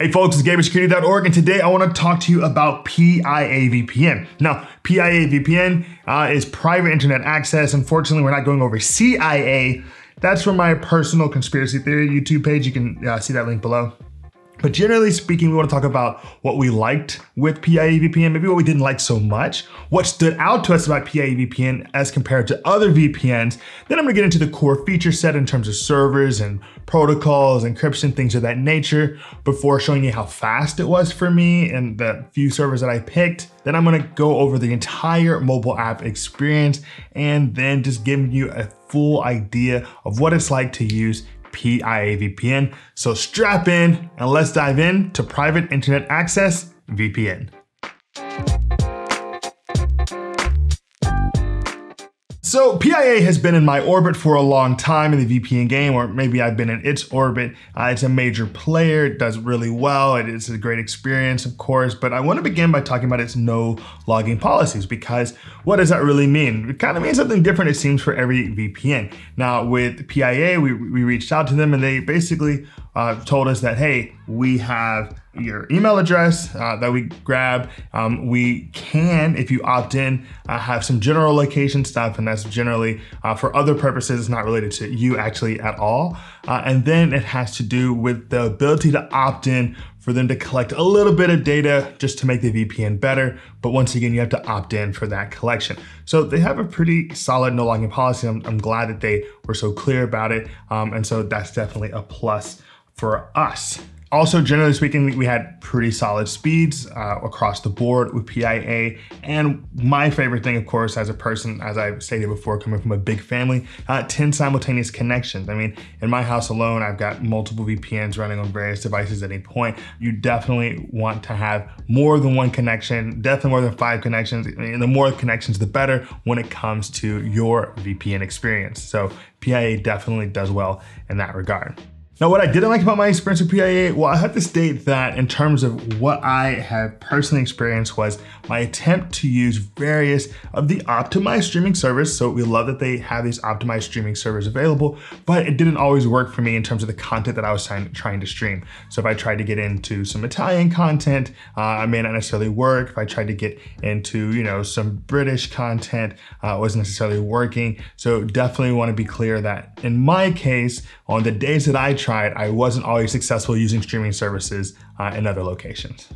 Hey folks, it's GamerSecurity.org, and today I want to talk to you about PIA VPN. Now, PIA VPN uh, is private internet access. Unfortunately, we're not going over CIA. That's from my personal conspiracy theory YouTube page. You can uh, see that link below. But generally speaking, we want to talk about what we liked with PIA VPN, maybe what we didn't like so much, what stood out to us about PIA VPN as compared to other VPNs. Then I'm going to get into the core feature set in terms of servers and protocols, encryption, things of that nature, before showing you how fast it was for me and the few servers that I picked. Then I'm going to go over the entire mobile app experience and then just giving you a full idea of what it's like to use PIA VPN. So strap in and let's dive in to private internet access VPN. So PIA has been in my orbit for a long time in the VPN game, or maybe I've been in its orbit. Uh, it's a major player, it does really well, it is a great experience, of course, but I want to begin by talking about its no logging policies, because what does that really mean? It kind of means something different, it seems, for every VPN. Now, with PIA, we, we reached out to them and they basically uh, told us that, hey, we have your email address uh, that we grab. Um, we can, if you opt in, uh, have some general location stuff, and that's generally uh, for other purposes, it's not related to you actually at all. Uh, and then it has to do with the ability to opt in for them to collect a little bit of data just to make the VPN better. But once again, you have to opt in for that collection. So they have a pretty solid no logging policy. I'm, I'm glad that they were so clear about it. Um, and so that's definitely a plus for us. Also, generally speaking, we had pretty solid speeds uh, across the board with PIA. And my favorite thing, of course, as a person, as I've stated before, coming from a big family, uh, 10 simultaneous connections. I mean, in my house alone, I've got multiple VPNs running on various devices at any point. You definitely want to have more than one connection, definitely more than five connections. And the more connections, the better when it comes to your VPN experience. So PIA definitely does well in that regard. Now, what I didn't like about my experience with PIA, well, I have to state that in terms of what I have personally experienced was my attempt to use various of the optimized streaming service. So we love that they have these optimized streaming servers available, but it didn't always work for me in terms of the content that I was trying, to stream. So if I tried to get into some Italian content, uh, it may not necessarily work. If I tried to get into, you know, some British content, uh, wasn't necessarily working. So definitely want to be clear that in my case, on the days that I tried tried, I wasn't always successful using streaming services uh, in other locations.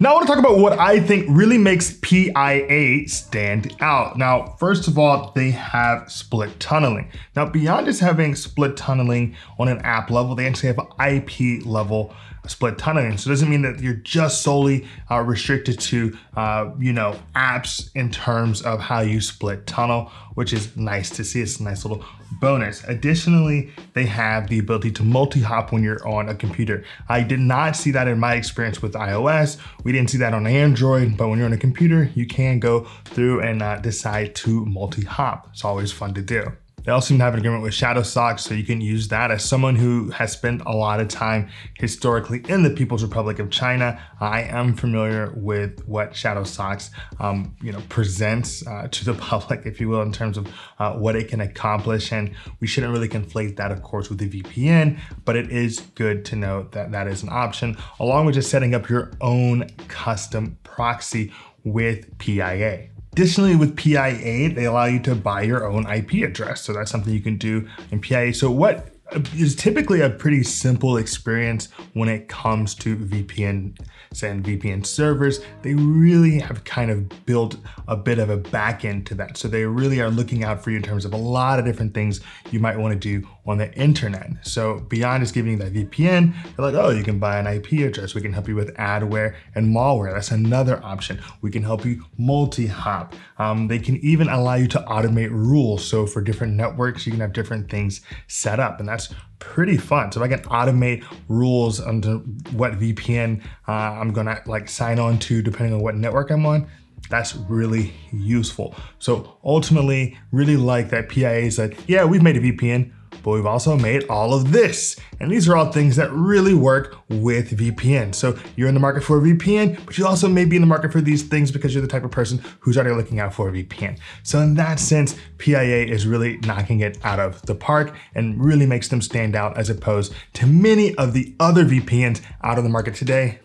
Now I want to talk about what I think really makes PIA stand out. Now, first of all, they have split tunneling. Now, beyond just having split tunneling on an app level, they actually have IP level split tunneling. So it doesn't mean that you're just solely uh, restricted to, uh, you know, apps in terms of how you split tunnel, which is nice to see. It's a nice little bonus. Additionally, they have the ability to multi-hop when you're on a computer. I did not see that in my experience with iOS. We didn't see that on Android, but when you're on a computer, you can go through and uh, decide to multi-hop. It's always fun to do. They also seem to have an agreement with Shadowsocks, so you can use that. As someone who has spent a lot of time historically in the People's Republic of China, I am familiar with what Shadowsocks, um, you know, presents uh, to the public, if you will, in terms of uh, what it can accomplish. And we shouldn't really conflate that, of course, with the VPN, but it is good to know that that is an option, along with just setting up your own custom proxy with PIA. Additionally, with PIA, they allow you to buy your own IP address. So that's something you can do in PIA. So what is typically a pretty simple experience when it comes to VPN and VPN servers. They really have kind of built a bit of a backend to that. So they really are looking out for you in terms of a lot of different things you might want to do on the internet. So beyond just giving you that VPN, they're like, oh, you can buy an IP address. We can help you with adware and malware. That's another option. We can help you multi-hop. Um, they can even allow you to automate rules. So for different networks, you can have different things set up. And that's pretty fun. So if I can automate rules under what VPN uh, I'm gonna like sign on to depending on what network I'm on, that's really useful. So ultimately, really like that PIA said, yeah, we've made a VPN. But we've also made all of this. And these are all things that really work with VPN. So you're in the market for a VPN, but you also may be in the market for these things because you're the type of person who's already looking out for a VPN. So in that sense, PIA is really knocking it out of the park and really makes them stand out as opposed to many of the other VPNs out of the market today.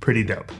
Pretty dope.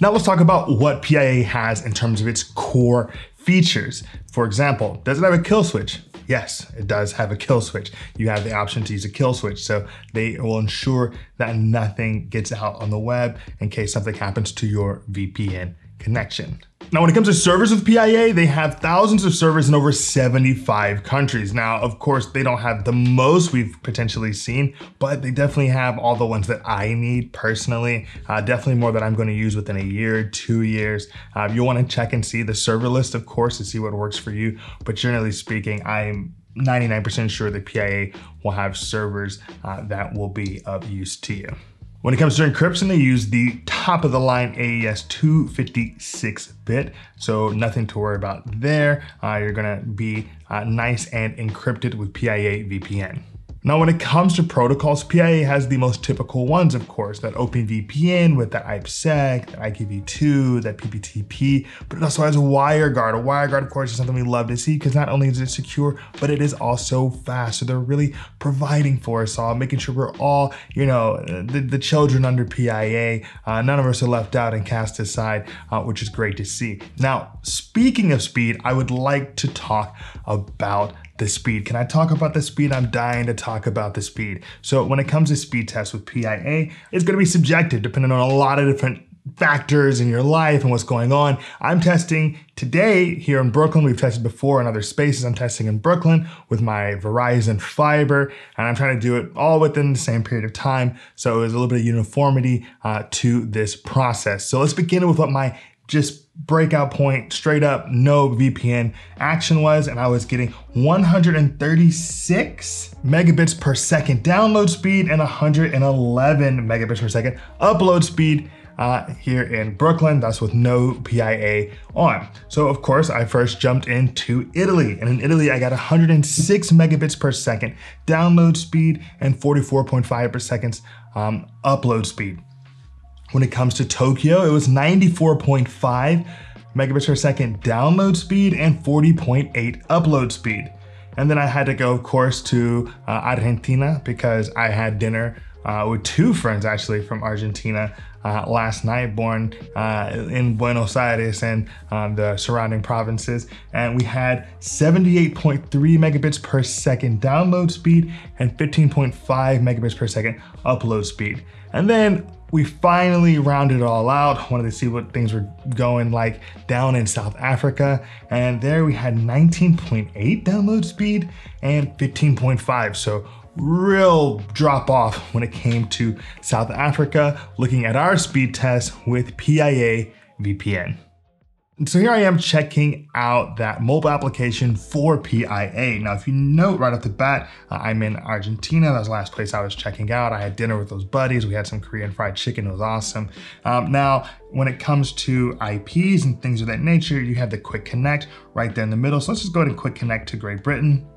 Now let's talk about what PIA has in terms of its core features. For example, does it have a kill switch? Yes, it does have a kill switch. You have the option to use a kill switch. So they will ensure that nothing gets out on the web in case something happens to your VPN connection. Now, when it comes to servers with PIA, they have thousands of servers in over 75 countries. Now, of course, they don't have the most we've potentially seen, but they definitely have all the ones that I need personally. Uh, definitely more that I'm going to use within a year, two years. Uh, you'll want to check and see the server list, of course, to see what works for you. But generally speaking, I'm 99% sure that PIA will have servers uh, that will be of use to you. When it comes to encryption, they use the top of the line AES 256 bit, so nothing to worry about there. Uh, you're gonna be uh, nice and encrypted with PIA VPN. Now, when it comes to protocols, PIA has the most typical ones, of course, that OpenVPN with that IPsec, that IKEv2, that PPTP, but it also has WireGuard. WireGuard, of course, is something we love to see because not only is it secure, but it is also fast. So they're really providing for us all, making sure we're all, you know, the, the children under PIA. Uh, none of us are left out and cast aside, uh, which is great to see. Now, speaking of speed, I would like to talk about the speed. Can I talk about the speed? I'm dying to talk about the speed. So when it comes to speed tests with PIA, it's gonna be subjective depending on a lot of different factors in your life and what's going on. I'm testing today here in Brooklyn. We've tested before in other spaces. I'm testing in Brooklyn with my Verizon fiber, and I'm trying to do it all within the same period of time. So there's a little bit of uniformity uh, to this process. So let's begin with what my just breakout point, straight up, no VPN action was, and I was getting 136 megabits per second download speed and 111 megabits per second upload speed uh, here in Brooklyn. That's with no PIA on. So of course, I first jumped into Italy, and in Italy, I got 106 megabits per second download speed and 44.5 per seconds um, upload speed. When it comes to Tokyo, it was 94.5 megabits per second download speed and 40.8 upload speed. And then I had to go, of course, to uh, Argentina because I had dinner uh, with two friends actually from Argentina uh, last night, born uh, in Buenos Aires and um, the surrounding provinces. And we had 78.3 megabits per second download speed and 15.5 megabits per second upload speed. And then we finally rounded it all out. Wanted to see what things were going like down in South Africa. And there we had 19.8 download speed and 15.5. So real drop off when it came to South Africa, looking at our speed test with PIA VPN. So here I am checking out that mobile application for PIA. Now, if you note right off the bat, uh, I'm in Argentina. That's the last place I was checking out. I had dinner with those buddies. We had some Korean fried chicken. It was awesome. Um, now, when it comes to IPs and things of that nature, you have the Quick Connect right there in the middle. So let's just go ahead and Quick Connect to Great Britain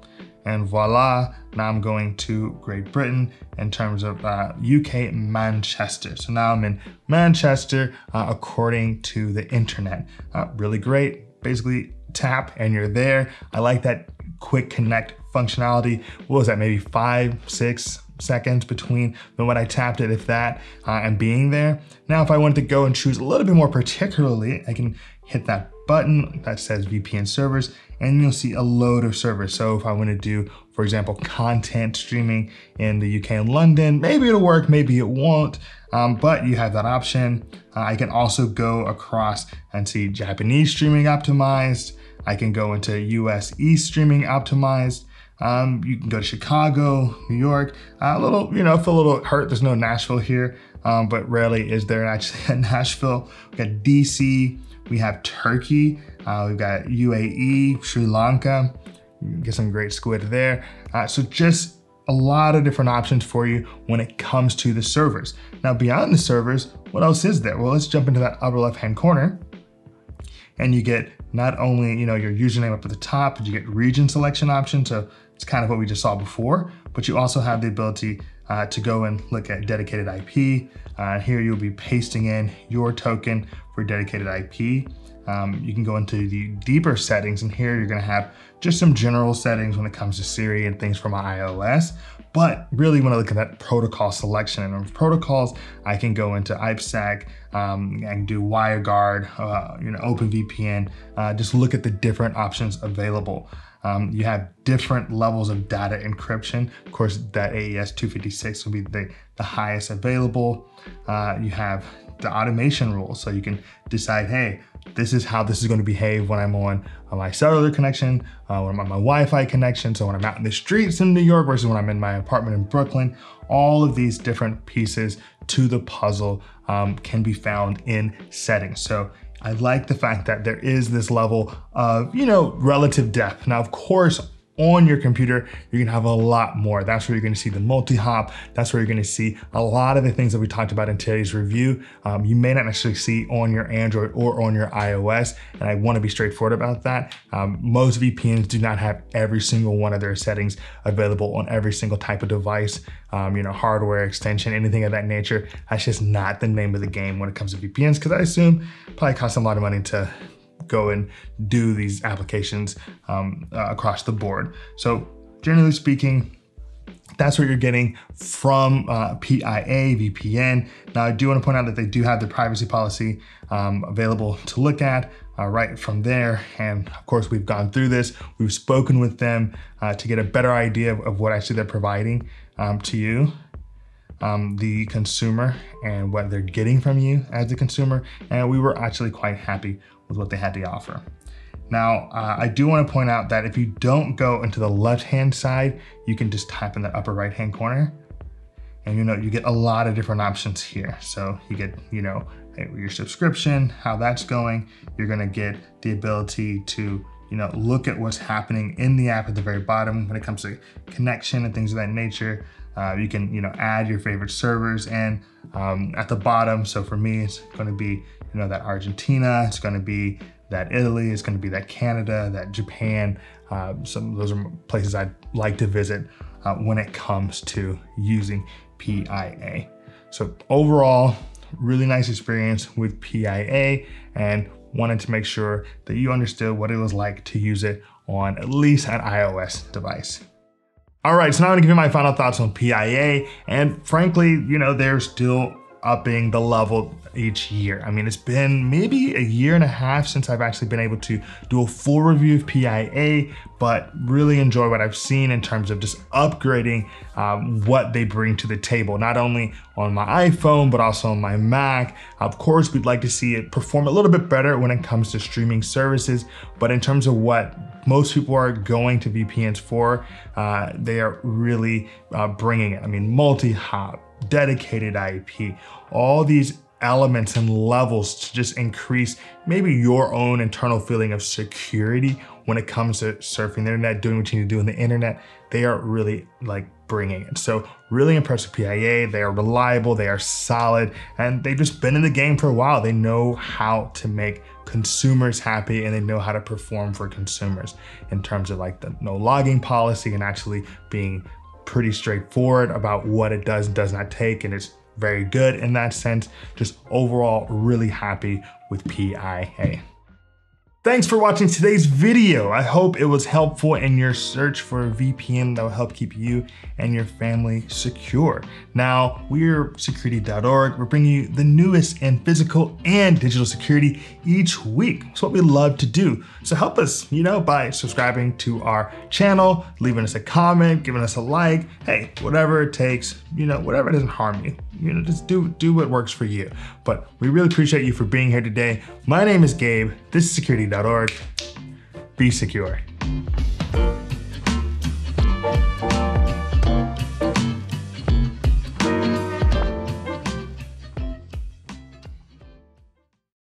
and voila, now I'm going to Great Britain in terms of uh, UK Manchester. So now I'm in Manchester uh, according to the internet. Uh, really great. Basically, tap and you're there. I like that quick connect functionality. What was that? Maybe five, six seconds between when I tapped it, if that, uh, and being there. Now, if I wanted to go and choose a little bit more particularly, I can hit that button that says VPN servers and you'll see a load of servers. So if I want to do, for example, content streaming in the UK and London, maybe it'll work, maybe it won't, um, but you have that option. Uh, I can also go across and see Japanese streaming optimized. I can go into US East streaming optimized. Um, you can go to Chicago, New York. Uh, a little, you know, feel a little hurt. There's no Nashville here, um, but rarely is there actually a Nashville. We got DC, we have Turkey, uh, we've got UAE, Sri Lanka, get some great squid there. Uh, so just a lot of different options for you when it comes to the servers. Now beyond the servers, what else is there? Well, let's jump into that upper left-hand corner and you get not only you know your username up at the top, but you get region selection option. So It's kind of what we just saw before, but you also have the ability uh, to go and look at dedicated IP. Uh, here you'll be pasting in your token for dedicated IP. Um, you can go into the deeper settings and here you're gonna have just some general settings when it comes to Siri and things from iOS. But really I look at that protocol selection and protocols, I can go into IPsec, um, and do WireGuard, uh, you know, OpenVPN, uh, just look at the different options available. Um, you have different levels of data encryption. Of course, that AES 256 will be the, the highest available. Uh, you have the automation rules. So you can decide, hey, this is how this is going to behave when I'm on my cellular connection, uh, when I'm on my Wi-Fi connection. So when I'm out in the streets in New York versus when I'm in my apartment in Brooklyn, all of these different pieces to the puzzle um, can be found in settings. So I like the fact that there is this level of, you know, relative depth. Now, of course, on your computer, you're gonna have a lot more. That's where you're gonna see the multi-hop. That's where you're gonna see a lot of the things that we talked about in today's review. Um, you may not necessarily see on your Android or on your iOS, and I wanna be straightforward about that. Um, most VPNs do not have every single one of their settings available on every single type of device, um, you know, hardware, extension, anything of that nature. That's just not the name of the game when it comes to VPNs, because I assume probably costs a lot of money to go and do these applications um, uh, across the board. So generally speaking, that's what you're getting from uh, PIA VPN. Now, I do want to point out that they do have the privacy policy um, available to look at uh, right from there. And of course, we've gone through this. We've spoken with them uh, to get a better idea of, of what actually they're providing um, to you, um, the consumer, and what they're getting from you as a consumer. And we were actually quite happy with what they had to offer. Now, uh, I do want to point out that if you don't go into the left-hand side, you can just type in the upper right-hand corner and you know, you get a lot of different options here. So you get, you know, your subscription, how that's going. You're gonna get the ability to, you know, look at what's happening in the app at the very bottom when it comes to connection and things of that nature. Uh, you can, you know, add your favorite servers and um, at the bottom. So for me, it's gonna be, you know, that Argentina, it's gonna be that Italy, it's gonna be that Canada, that Japan. Uh, some those are places I'd like to visit uh, when it comes to using PIA. So overall, really nice experience with PIA and wanted to make sure that you understood what it was like to use it on at least an iOS device. All right, so now I'm gonna give you my final thoughts on PIA. And frankly, you know, they're still upping the level each year. I mean, it's been maybe a year and a half since I've actually been able to do a full review of PIA, but really enjoy what I've seen in terms of just upgrading um, what they bring to the table, not only on my iPhone, but also on my Mac. Of course, we'd like to see it perform a little bit better when it comes to streaming services, but in terms of what most people are going to VPNs for, uh, they are really uh, bringing it. I mean, multi-hop, dedicated IP, all these elements and levels to just increase maybe your own internal feeling of security when it comes to surfing the internet, doing what you need to do on the internet. They are really like bringing it. So really impressed with PIA. They are reliable, they are solid, and they've just been in the game for a while. They know how to make consumers happy and they know how to perform for consumers in terms of like the no logging policy and actually being pretty straightforward about what it does and does not take. And it's very good in that sense. Just overall, really happy with PIA. Thanks for watching today's video. I hope it was helpful in your search for a VPN that will help keep you and your family secure. Now, we're security.org. We're bringing you the newest in physical and digital security each week. It's what we love to do. So help us, you know, by subscribing to our channel, leaving us a comment, giving us a like. Hey, whatever it takes, you know, whatever doesn't harm you. You know, just do do what works for you. But we really appreciate you for being here today. My name is Gabe. This is Be secure.